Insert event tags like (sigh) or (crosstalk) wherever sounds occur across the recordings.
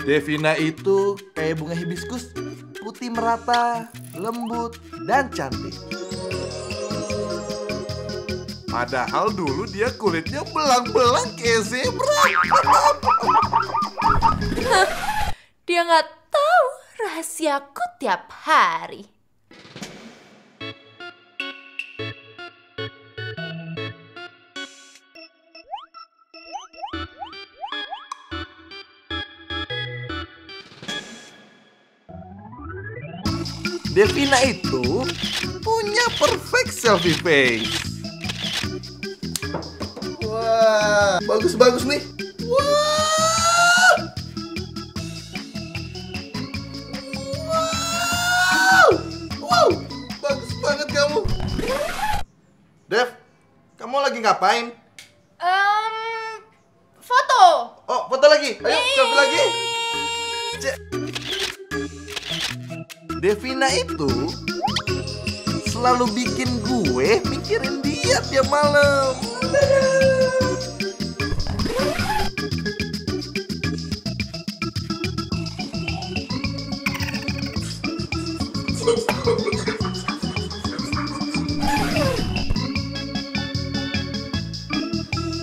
Devina itu kayak bunga hibiskus, putih merata, lembut, dan cantik. Padahal dulu dia kulitnya belang-belang kayak zebra. (laughs) Dia nggak tahu rahasiaku tiap hari. Devina itu punya perfect selfie face. Wah, bagus-bagus nih. Wah! Wow! Wow! Bagus banget kamu. Dev, kamu lagi ngapain? Um, foto. Oh, foto lagi. Ayo, selfie lagi. Cek. Devina itu selalu bikin gue mikirin dia tiap malam.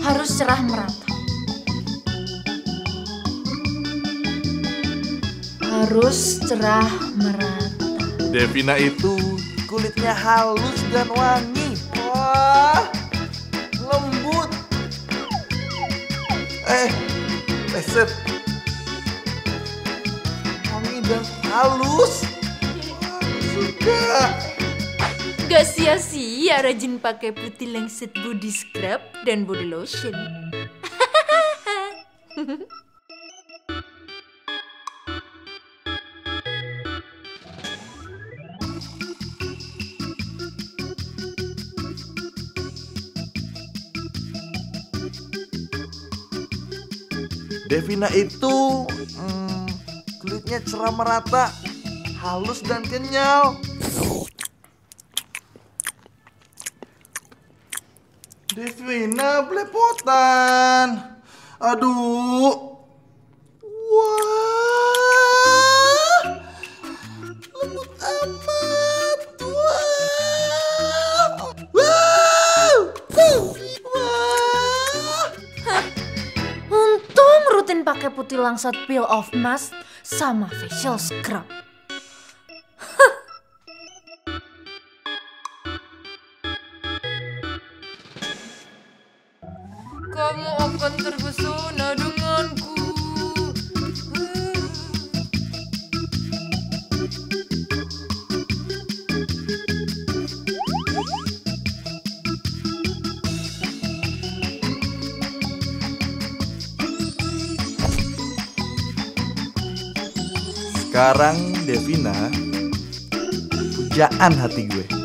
Harus cerah merata. Harus cerah merata. Devina itu kulitnya halus dan wangi. Wah, lembut. Eh, leset. Wangi dan halus. Wah, Suka. Gak sia-sia rajin pakai putih lengset body scrub dan body lotion. (laughs) Devina itu hmm, kulitnya cerah merata, halus dan kenyal. Devina belepotan. Aduh. Pakai putih langsat peel off mask sama facial scrub. Kamu akan terpesona. Sekarang Devina pujaan hati gue.